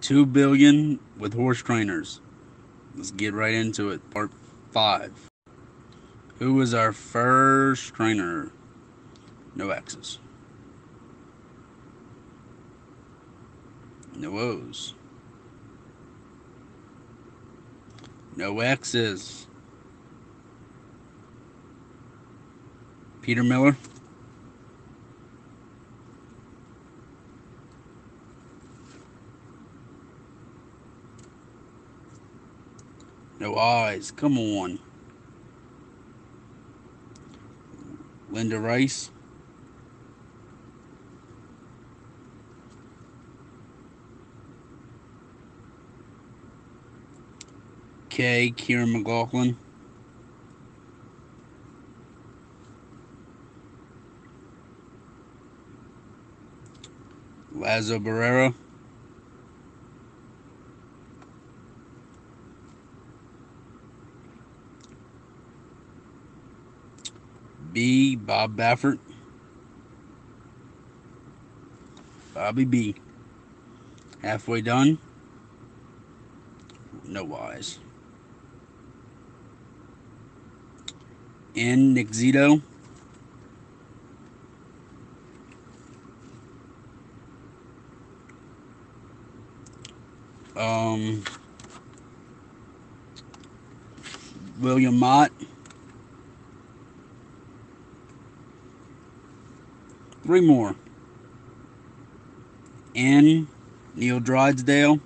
Two billion with horse trainers. Let's get right into it. Part five. Who was our first trainer? No X's. No O's. No X's. Peter Miller. No eyes. Come on. Linda Rice. K. Kiaran McLaughlin. Lazo Barrera. B. Bob Baffert. Bobby B. Halfway done. No eyes. N. Nick Zito. Um, William Mott. Three more. N. Neil Drysdale.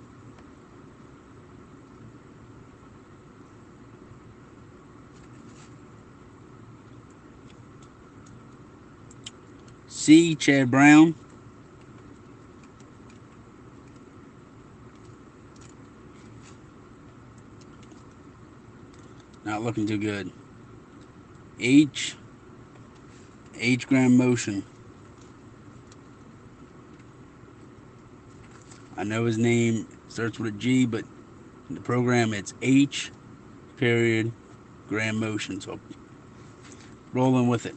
C. Chad Brown. Not looking too good. H. H. Graham Motion. I know his name starts with a G, but in the program it's H period Graham Motion. So rolling with it.